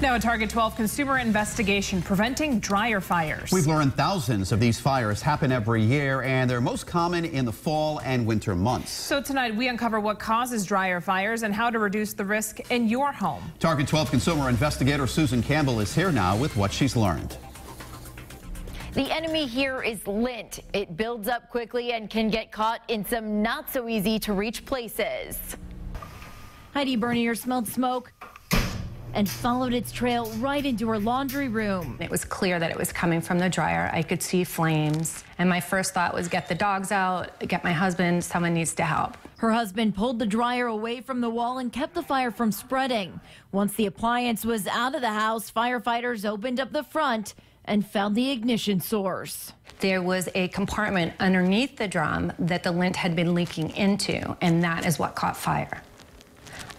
Now, a Target 12 consumer investigation preventing dryer fires. We've learned thousands of these fires happen every year, and they're most common in the fall and winter months. So tonight, we uncover what causes dryer fires and how to reduce the risk in your home. Target 12 consumer investigator Susan Campbell is here now with what she's learned. The enemy here is lint. It builds up quickly and can get caught in some not so easy to reach places. Heidi Bernier smelled smoke and followed its trail right into her laundry room. It was clear that it was coming from the dryer. I could see flames. And my first thought was get the dogs out, get my husband, someone needs to help. Her husband pulled the dryer away from the wall and kept the fire from spreading. Once the appliance was out of the house, firefighters opened up the front and found the ignition source. There was a compartment underneath the drum that the lint had been leaking into, and that is what caught fire.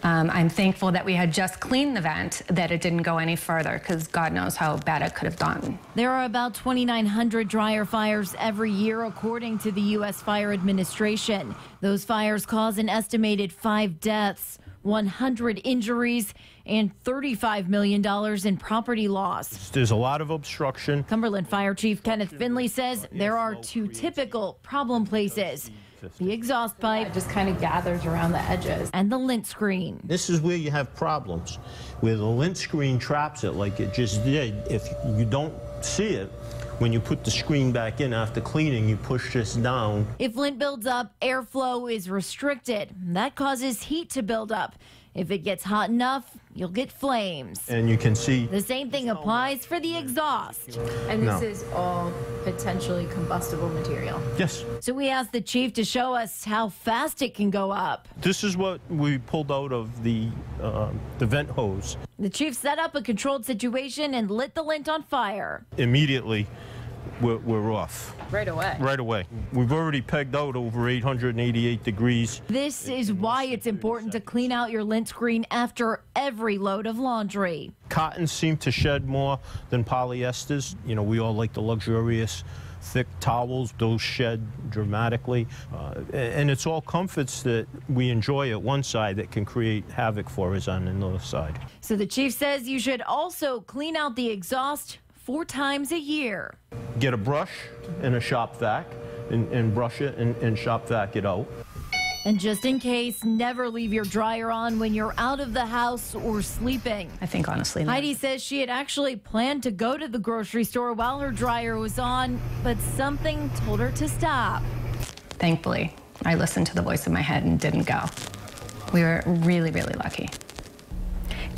Um, I'm thankful that we had just cleaned the vent, that it didn't go any further, because God knows how bad it could have gotten. There are about 2,900 dryer fires every year, according to the U.S. Fire Administration. Those fires cause an estimated five deaths. 100 injuries and $35 million in property loss. There's a lot of obstruction. Cumberland Fire Chief Kenneth Finley says there are two typical problem places the exhaust pipe just kind of gathers around the edges. And the lint screen. This is where you have problems, where the lint screen traps it like it just did. If you don't see it, when you put the screen back in after cleaning, you push this down. If lint builds up, airflow is restricted. That causes heat to build up. If it gets hot enough, you'll get flames. And you can see. The same thing applies for the exhaust. And this no. is all potentially combustible material. Yes. So we asked the chief to show us how fast it can go up. This is what we pulled out of the, uh, the vent hose. The chief set up a controlled situation and lit the lint on fire. Immediately, we're, we're off. Right away. Right away. We've already pegged out over 888 degrees. This is why it's important to clean out your lint screen after every load of laundry. Cottons seem to shed more than polyesters. You know, we all like the luxurious thick towels, those shed dramatically. Uh, and it's all comforts that we enjoy at one side that can create havoc for us on another side. So the chief says you should also clean out the exhaust four times a year. Get a brush and a shop vac and, and brush it and, and shop vac it out. And just in case, never leave your dryer on when you're out of the house or sleeping. I think honestly. Not. Heidi says she had actually planned to go to the grocery store while her dryer was on, but something told her to stop. Thankfully, I listened to the voice in my head and didn't go. We were really, really lucky.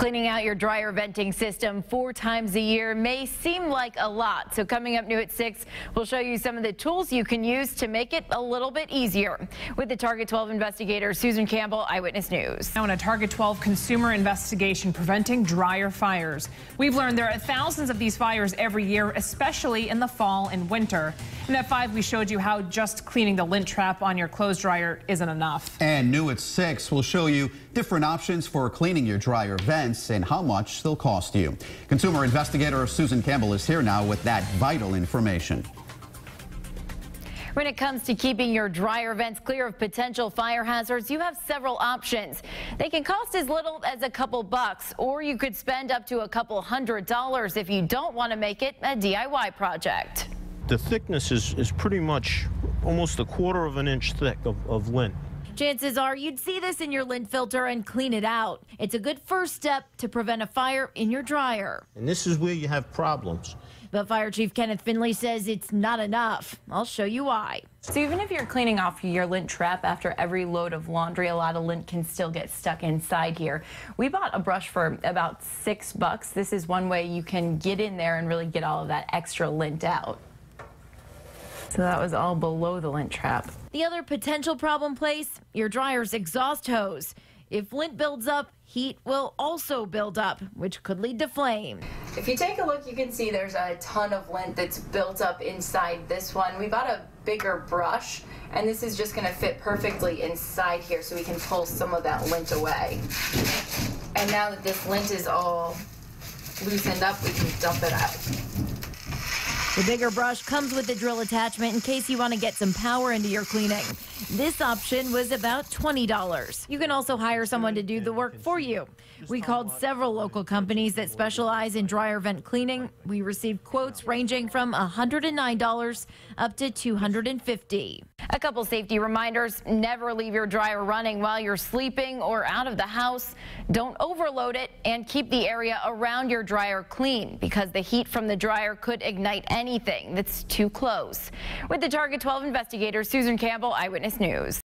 Cleaning out your dryer venting system four times a year may seem like a lot. So coming up new at 6, we'll show you some of the tools you can use to make it a little bit easier. With the Target 12 investigator Susan Campbell, Eyewitness News. Now in a Target 12 consumer investigation preventing dryer fires. We've learned there are thousands of these fires every year, especially in the fall and winter. And at 5, we showed you how just cleaning the lint trap on your clothes dryer isn't enough. And new at 6, we'll show you different options for cleaning your dryer vents and how much they'll cost you. Consumer investigator Susan Campbell is here now with that vital information. When it comes to keeping your dryer vents clear of potential fire hazards, you have several options. They can cost as little as a couple bucks, or you could spend up to a couple hundred dollars if you don't want to make it a DIY project. The thickness is, is pretty much almost a quarter of an inch thick of, of lint. Chances are you'd see this in your lint filter and clean it out. It's a good first step to prevent a fire in your dryer. And this is where you have problems. But Fire Chief Kenneth Finley says it's not enough. I'll show you why. So even if you're cleaning off your lint trap after every load of laundry, a lot of lint can still get stuck inside here. We bought a brush for about six bucks. This is one way you can get in there and really get all of that extra lint out. So that was all below the lint trap. The other potential problem place, your dryer's exhaust hose. If lint builds up, heat will also build up, which could lead to flame. If you take a look, you can see there's a ton of lint that's built up inside this one. We bought a bigger brush, and this is just gonna fit perfectly inside here so we can pull some of that lint away. And now that this lint is all loosened up, we can dump it out. The bigger brush comes with the drill attachment in case you want to get some power into your cleaning. This option was about $20. You can also hire someone to do the work for you. We called several local companies that specialize in dryer vent cleaning. We received quotes ranging from $109 up to 250. A couple safety reminders. Never leave your dryer running while you're sleeping or out of the house. Don't overload it and keep the area around your dryer clean because the heat from the dryer could ignite anything that's too close. With the Target 12 investigator, Susan Campbell, News.